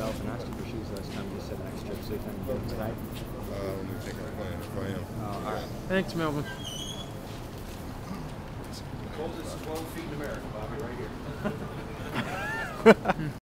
Melvin asked you for shoes last time you said next trip? See if I can get him tonight. Uh, I'm going to take a plan if I am. Oh, all right. Thanks, Melvin. Coldest 12 feet in America, Bobby, right here.